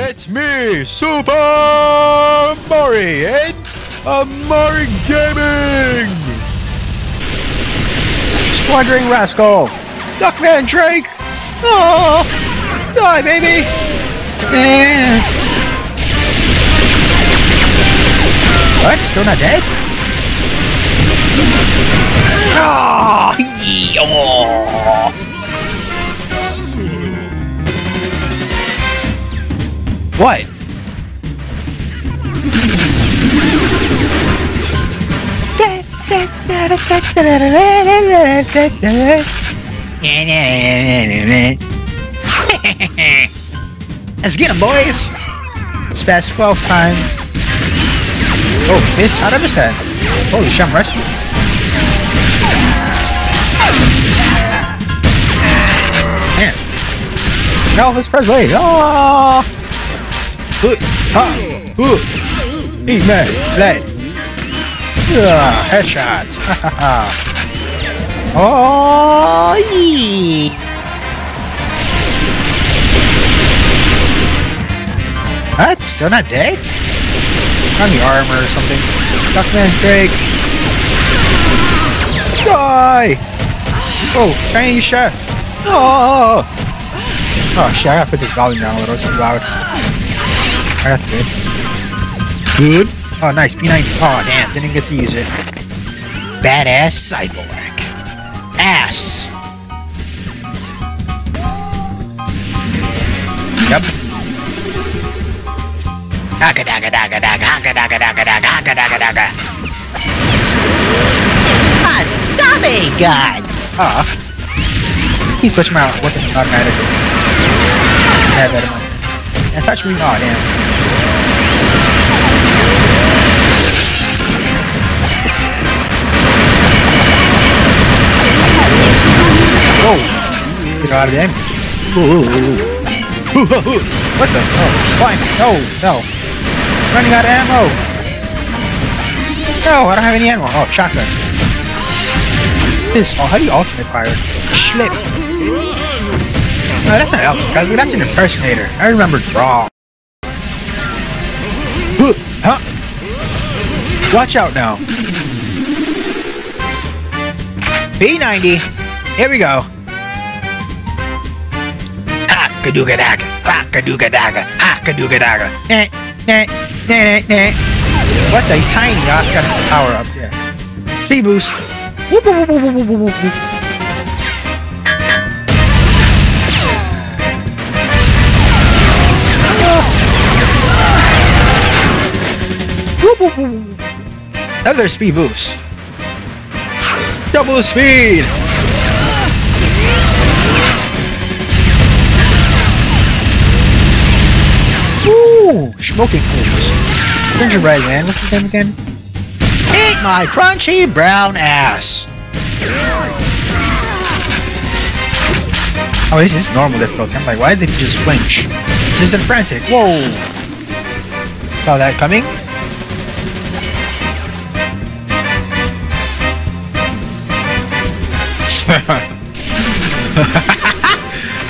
It's me, Super Mori, and Amauri Gaming! Squandering Rascal! Duckman Drake! Oh! Die, baby! Eh. What? Still not dead? Oh, yee, What? Let's get him, boys! Spaz 12 time. Oh, this out of his head. Holy shit, I'm resting. Man. No, his press wave. Oh! Ah. Hood! Ha! Hood! Eat man! Let! Ah, headshot! Oh, yeah! What? Still not dead? On the armor or something. Duckman, Drake. Die! Oh, Chinese chef. Oh! Oh shit, I gotta put this volume down a little. It's too loud. Oh, that's good. Good? Oh, nice. P90. Oh, damn. Didn't get to use it. Badass cyborg. Ass. Yep. Daga daga daga daga daga daga daga daga daga daga daga. Ah, zombie gun. Ah. He switched my weapon automatically. I have that in mind. And touch me. Oh damn. Oh! Get out of aim. What the? Oh, fine. No, no. Running out of ammo. No, I don't have any ammo. Oh, shotgun. This. Oh, how do you ultimate fire? Slip. No, that's not Elvis Presley. That's an impersonator. I remember wrong. Huh? Watch out now. P90. Here we go. Ha, kadooga daga. Ha, kadooga daga. Ha, kadooga daga. Nah, nah, nah, nah, nah. What the? He's tiny. Ah, I got his power up. Yeah. Speed boost. Whoop, whoop, whoop, whoop, whoop, whoop, whoop. Another speed boost. Double the speed. Ooh, smoking holes. Gingerbread man, what's his name again? Eat my crunchy brown ass. Oh, this is normal difficulty. I'm like, why did they just flinch? This isn't frantic. Whoa. Saw that coming?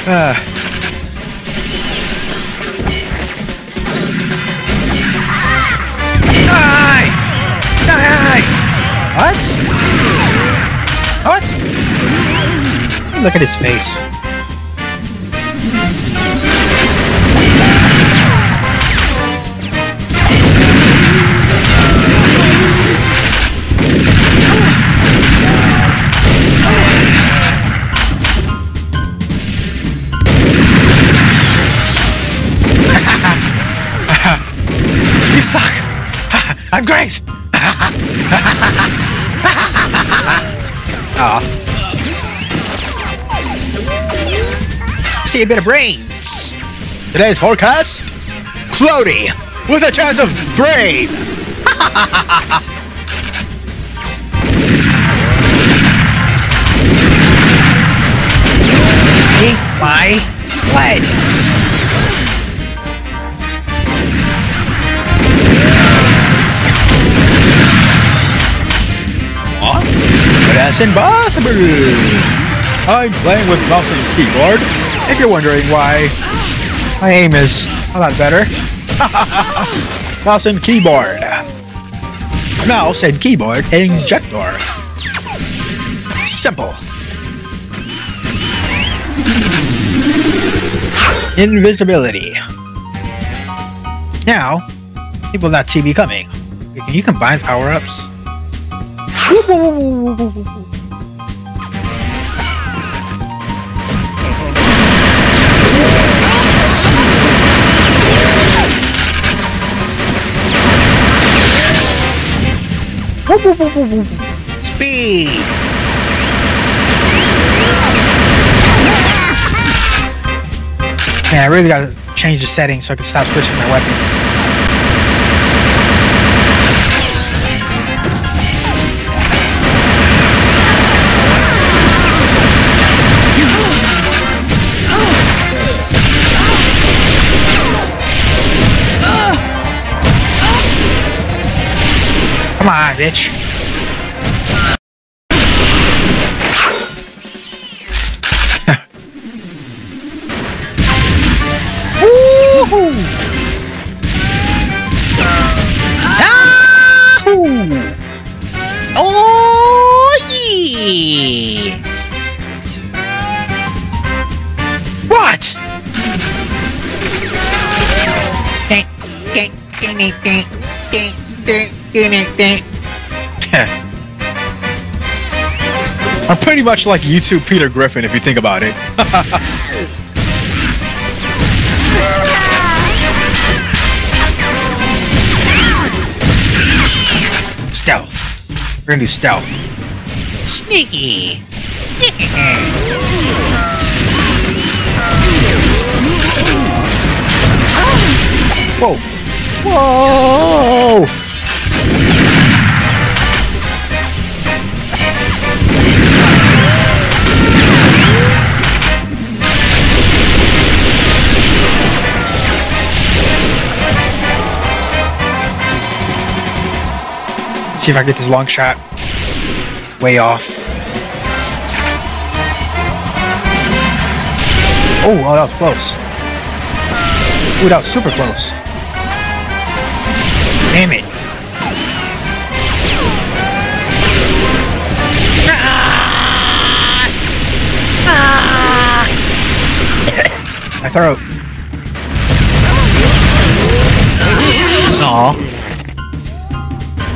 Die! What? What? Look at his face. I'm great! Aw. See a bit of brains. Today's forecast? Cloudy, with a chance of rain. Eat my lead. That's impossible! I'm playing with mouse and keyboard. If you're wondering why, my aim is A lot better. Mouse and keyboard. Mouse and keyboard injector. Simple. Invisibility. Now, people not see me coming. Can you combine power-ups? Speed! Man, I really gotta change the settings so I can stop switching my weapon. Bitch. Woohoo! Yahoo! Oh yeah! What? Ding, ding, ding, ding, ding, ding, ding, ding, I'm pretty much like YouTube Peter Griffin if you think about it. stealth. We're gonna do stealth. Sneaky. Whoa. Whoa. See if I get this long shot. Way off. Oh, oh, that was close. Ooh, that was super close. Damn it. Ah! My throat. Aw.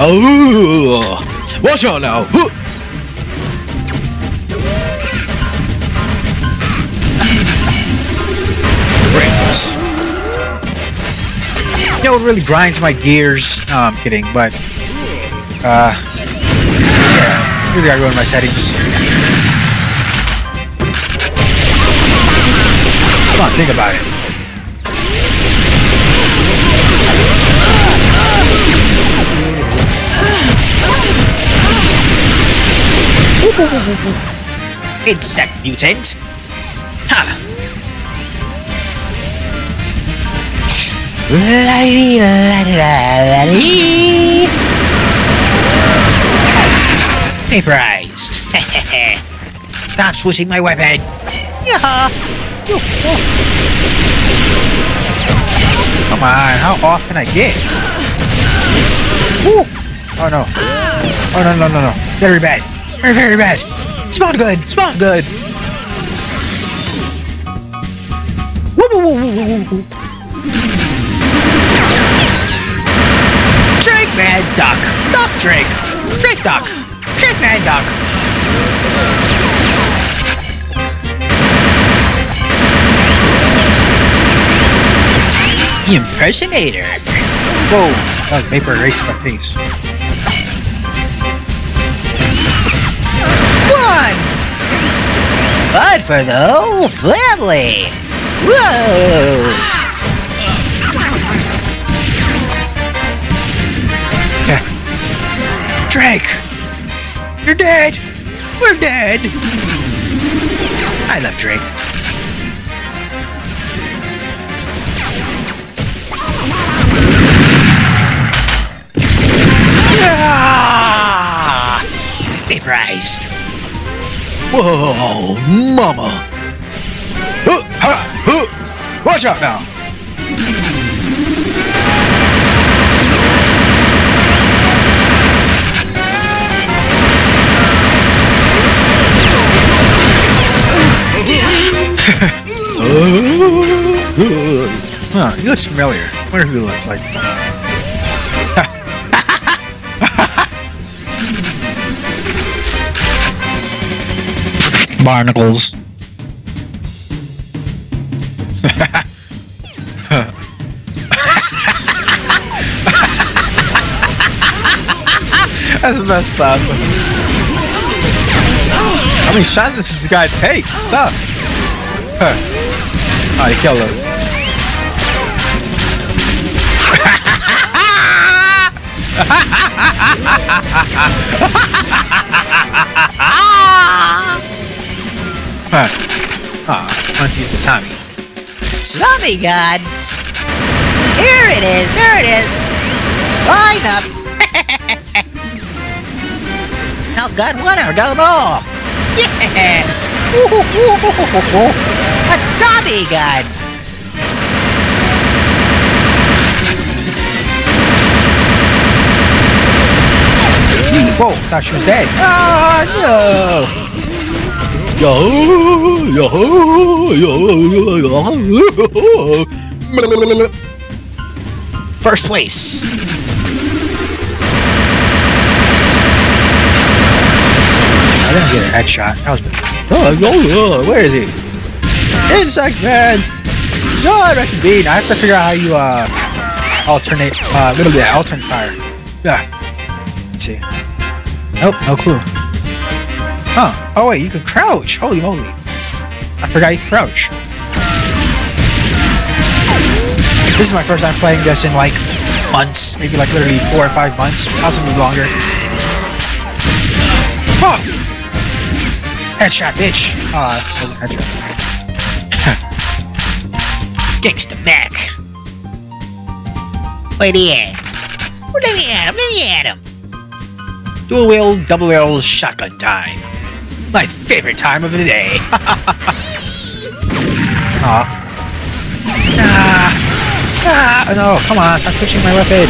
Oh, watch out now. Rings. You know, it really grinds my gears. No, I'm kidding, but uh, yeah, really gotta go in my settings. Come on, think about it. Insect mutant. Ha. La-dee, la-dee-la-dee. Vaporized. Stop switching my weapon. Yeah. Come on, how off can I get? Woo. Oh no. Oh no no no no. Very bad. Very, very bad. Spawn good. Spawn good. Woo, woo, woo. Drake Mad Duck. Duck Drake. Drake Duck. Drake Mad Duck. The impersonator. Whoa. That was vapor right to my face. One! But for the whole family! Whoa! Drake! You're dead! We're dead! I love Drake. Ah! Vaporized. Whoa, mama. Uh, ha, uh, watch out now. Oh, huh, he looks familiar. I wonder who he looks like. Barnacles. That's messed up. How many shots does this guy take? It's tough. Huh. Ah, he killed him. huh. Ah, let's use the Tommy. Tommy God. Here it is. There it is. Line up. now got one or got them all. Yeah. A Tommy gun. Whoa, thought she was dead. Ah, no. Yo, yo, yo, yo, yo. First place. I didn't get a headshot. That was. Oh, yo, yo, where is he? Insect man. No, Russian bean. I have to figure out how you uh alternate uh little bit alternate fire. Yeah. Let's see. Nope, no clue. Huh. Oh wait, you can crouch. Holy moly. I forgot you can crouch. This is my first time playing this in like months, maybe like literally four or five months, possibly longer. Oh! Headshot, bitch. Uh, headshot. Gangsta Mac. Wait here. Let me at him. Let me at him. Dual wield, double barrel shotgun time. My favorite time of the day. Aw. Ah. Ah, no, come on, stop pushing my weapon.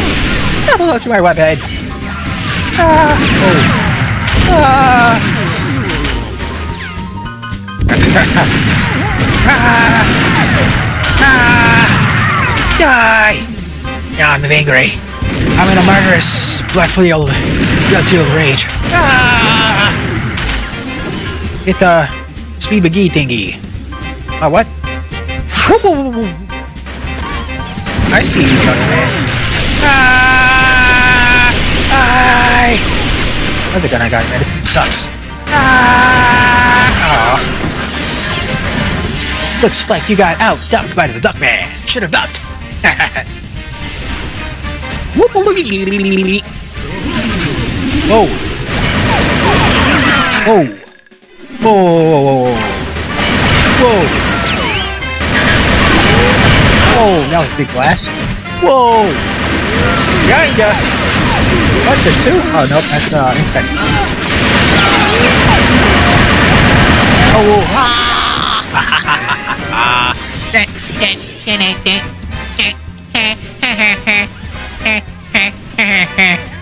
Up to my weapon. Ah, oh. Ah. ah. Ah. Die. Now I'm angry. I'm in a murderous, blood-filled, blood-filled rage. Ah! Hit the speed McGee thingy. What? Woo, woo, woo. I see you, Duckman. Ah! I. Another gun I got, man. This sucks. Ah! Aw. Looks like you got out ducked by the Duckman. Should have ducked. Whoa. Whoa. Whoa. Whoa. Whoa. Whoa. That was a big blast. Whoa. Kinda. What? There's two? Oh, nope. That's uh, insect. Oh. Whoa!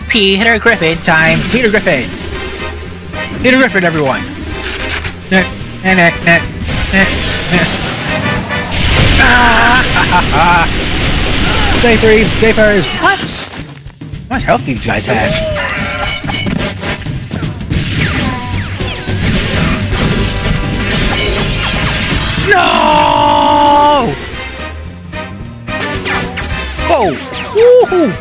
Peter Griffin time. Peter Griffin. Peter Griffin, everyone. Day three, day first. What? How much health these guys have? No! Whoa! Woohoo!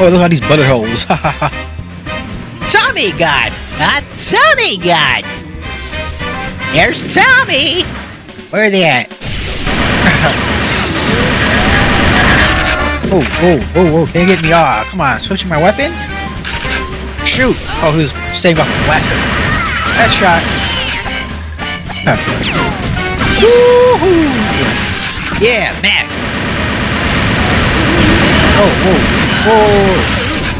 Oh, look at these butter holes. Tommy God. Not Tommy God. Here's Tommy. Where are they at? oh, oh, oh, oh, can't get me off. Come on, switching my weapon? Shoot! Oh, who's saving up the blaster? Headshot. Woohoo! Yeah, Mac. Oh, whoa, whoa,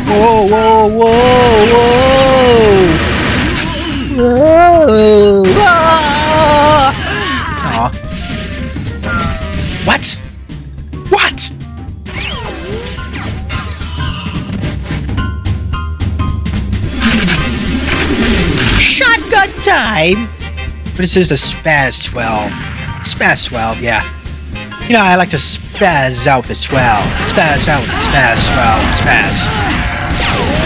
whoa, whoa, whoa, whoa! Aw. What? What? one time. This is the Spaz 12. Spaz 12, yeah. You know, I like to spaz out the 12. Spaz out, spaz 12, spaz.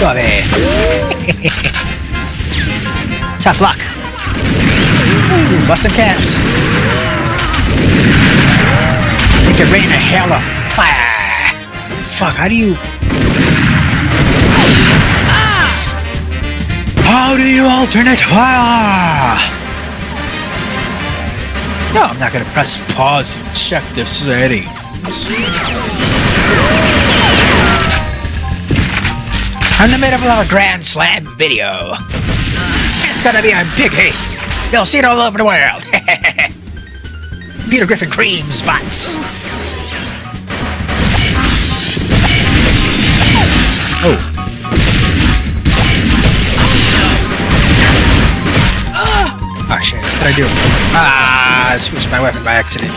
Go there. Tough luck. Ooh, busting caps. You can rain a hell of fire. Fuck, how do you... How do you alternate fire? No, I'm not gonna press pause to check the settings. I'm in the middle of a Grand Slam video. It's gonna be a big hit. You'll see it all over the world. Peter Griffin cream spots. Oh. I do? Ah, I switched my weapon by accident.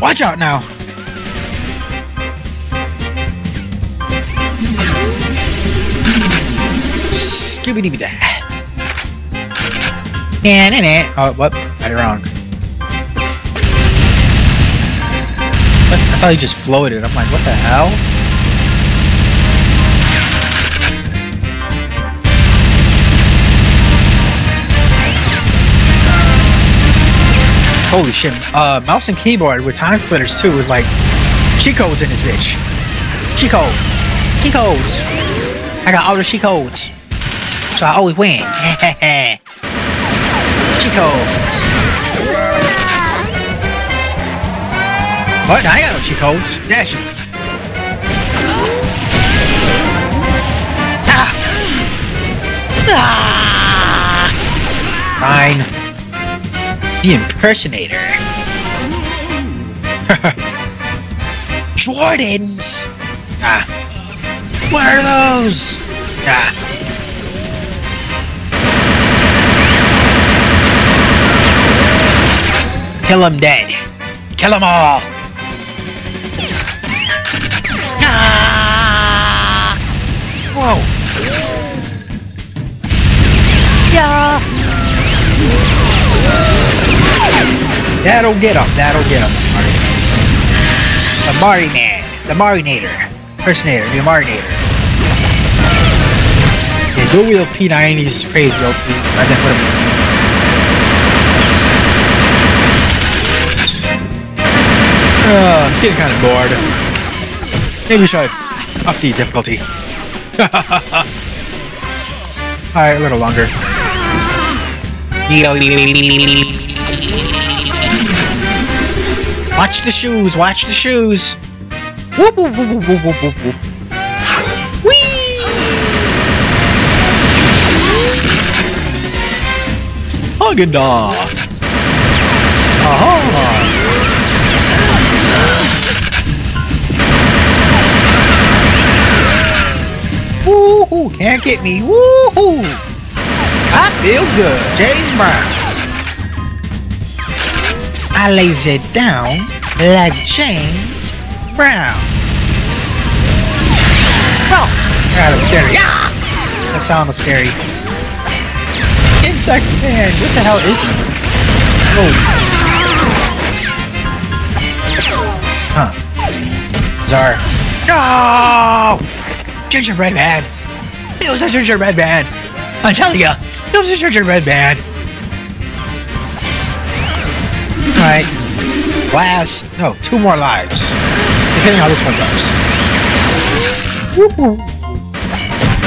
Watch out now! Scooby Dooby da. Nah, nah, nah. Oh, what? Got it wrong. I thought he just floated. I'm like, what the hell? Holy shit. Uh, mouse and keyboard with Timesplitters 2 was like cheat codes in this bitch. Code. Cheat codes. I got all the cheat codes. So I always win. cheat codes. What? I ain't got no cheat codes. Dash. Ah! Ah! Fine. The impersonator. Jordans! Ah. What are those? Ah. Kill them dead. Kill them all. That'll get him. That'll get him. The Mari Man. The Marinator. Personator. The Marinator. Yeah, dual wield P90s is crazy OP. I then put him Uh, I'm getting kind of bored. Maybe we should up the difficulty. Alright, a little longer. Watch the shoes, watch the shoes. Whoop, whoop, whoop, whoop, whoop, whoop, whoop. Whee! Haagen-Dazs. Ah. Aha! Woohoo! Can't get me. Woohoo! I feel good. James Brown. I lays it down like James Brown. Oh, that looks scary. Ah! That sound was scary. Insect man, what the hell is he? Oh. Huh. Czar. No! Gingerbread man. It was a gingerbread man. I'm telling you, it was a gingerbread man. Alright. Last, no, two more lives. Depending on how this one goes.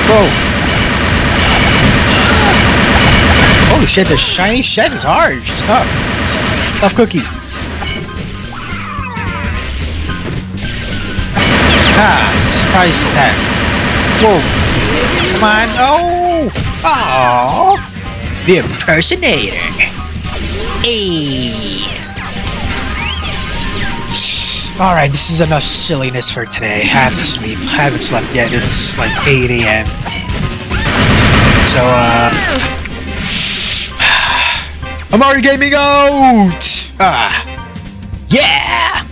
Whoa. Holy shit, the shiny chef is hard. She's tough. Tough cookie. Ah, surprise attack. Whoa. Come on. Oh! Oh! The impersonator. Hey! Alright, this is enough silliness for today. I have to sleep. I haven't slept yet. It's like 8 a.m. So, uh... Amauri gaming out! Ah! Yeah!